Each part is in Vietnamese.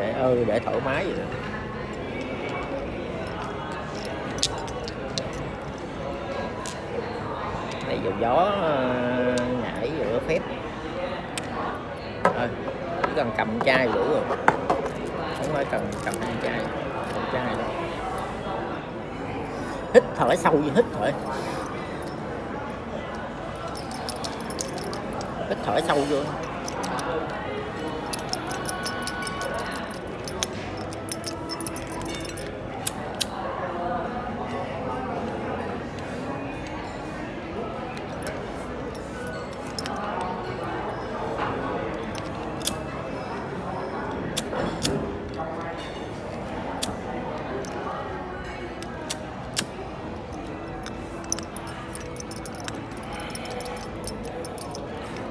để ừ để thoải mái vậy đó. đây dầu gió ờ, nhảy giữa phép. Thôi, chỉ cần cầm chai đủ rồi. Không phải cần cầm chai cầm chai đâu. Hít thở sâu như hít thở. Hít thở sâu vô.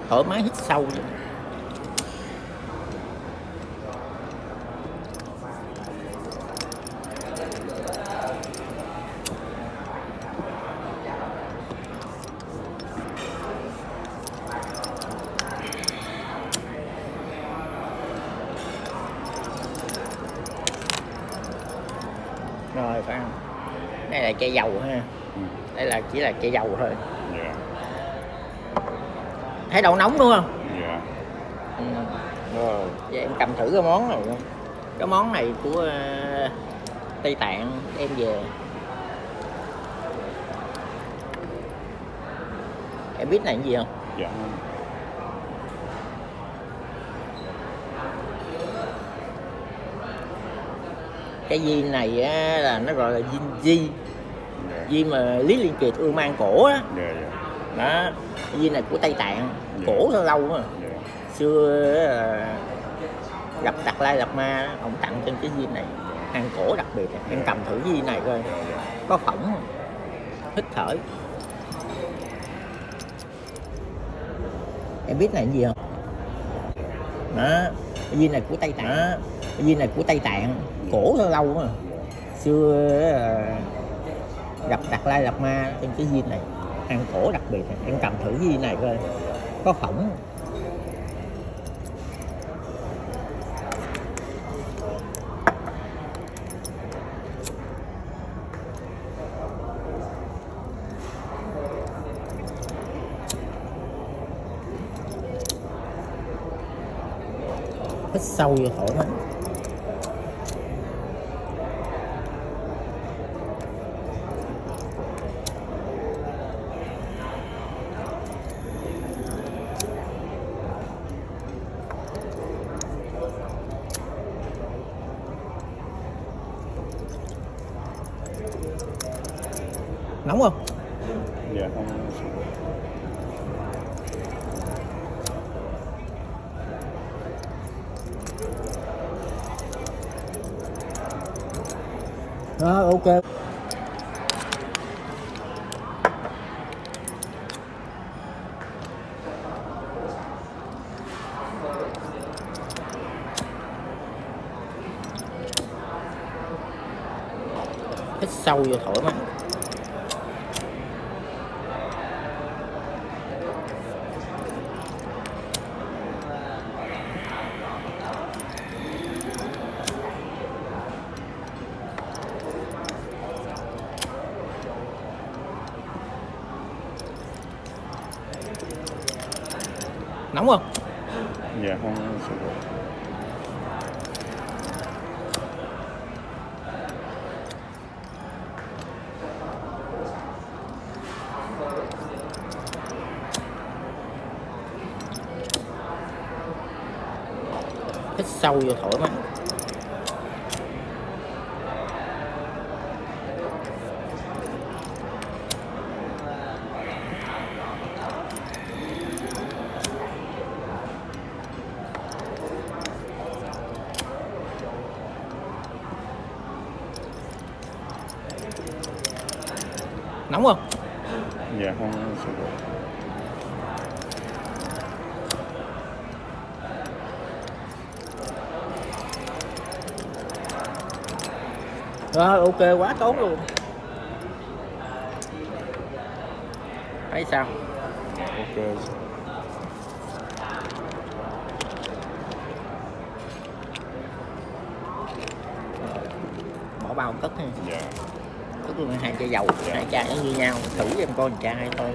Thoải mái hít sâu rồi phải không? Đây là chai dầu ha. Ừ. đây là chỉ là chai dầu thôi thấy đậu nóng đúng không? Dạ. Ừ. rồi vậy em cầm thử cái món này cái món này của ờ, tây tạng đem về. Em biết này cái gì không? Dạ. Cái di này á, là nó gọi là di di. Dạ. Di mà lý liên kiệt ưa mang cổ á. Dạ dạ. Đó di này của tây tạng cổ nó lâu mà dạ. Xưa á, gặp đạt lai lạt ma ông tặng cho cái di này. Hàng cổ đặc biệt em cầm thử cái di này coi. Có phỏng không? hít thở. Em biết này gì không? Đó cái viên này của tây tạng đó. cái viên này của tây tạng. Cổ nó lâu mà xưa á, gặp đạt lai lạt ma trên cái viên này hàng cổ đặc biệt. Em cầm thử cái này coi. Có phỏng. Hít sâu vô thổi nó. Nóng không? Dạ không. Đó, ok. Hít sâu vô thoải mái nóng không? Dạ không hít sâu vô thoải mái nóng không? Dạ không Rồi ok quá tốt luôn. Thấy sao? Ok. Bao cất ha dạ có luôn hai chai dầu, hai chai nó như nhau. Thử cho em coi một chai thôi.